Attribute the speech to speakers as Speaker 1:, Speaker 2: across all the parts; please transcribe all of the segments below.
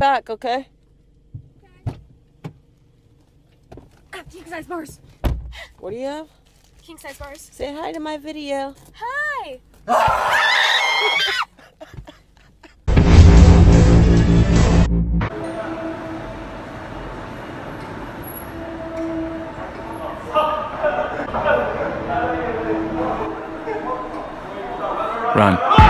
Speaker 1: back, okay?
Speaker 2: Ah, king size bars.
Speaker 1: What do you have?
Speaker 2: King size bars.
Speaker 1: Say hi to my video.
Speaker 2: Hi.
Speaker 3: Run.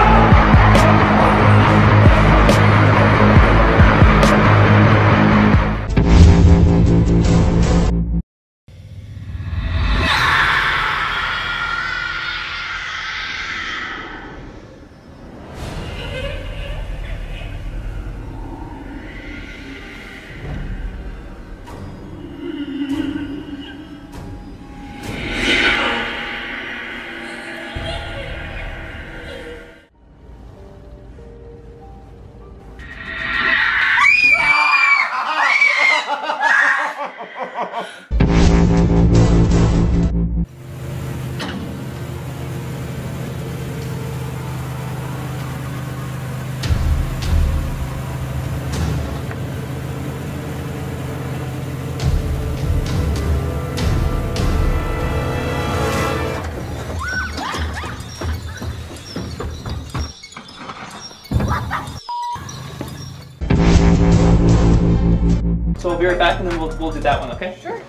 Speaker 4: So we'll be right back and then we'll, we'll do that one, okay? Sure.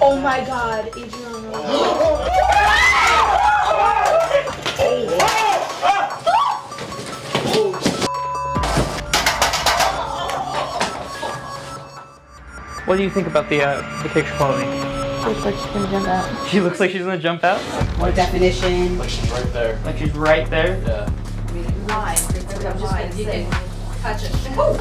Speaker 2: Oh my god, Adriana.
Speaker 4: What do you think about the uh, the picture quality?
Speaker 2: Looks like she's gonna jump out.
Speaker 4: She looks like she's gonna jump out.
Speaker 5: More definition.
Speaker 3: Like she's right there.
Speaker 4: Like she's right there.
Speaker 3: Yeah.
Speaker 5: Line. I'm just gonna, you can touch it.
Speaker 6: Oh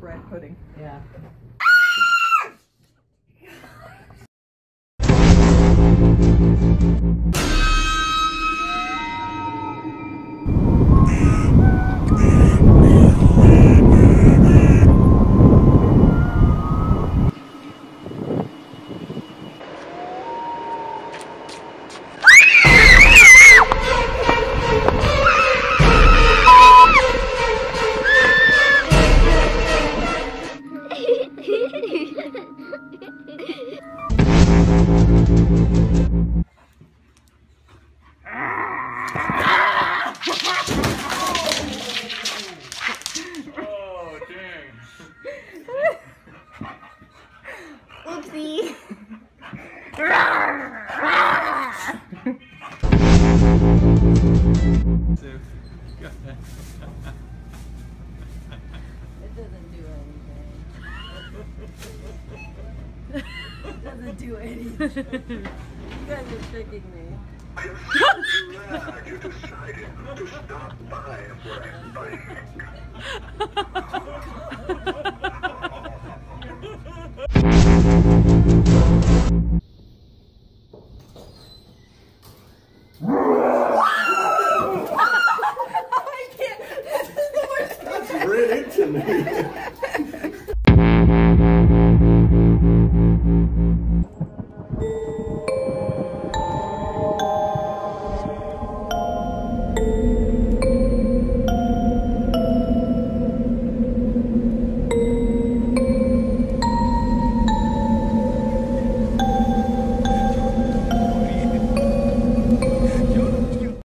Speaker 6: bread pudding.
Speaker 5: Yeah.
Speaker 6: It doesn't do anything. Doesn't do anything. you guys are tricking me.
Speaker 7: I'm. I can't. This is the worst. That's into me.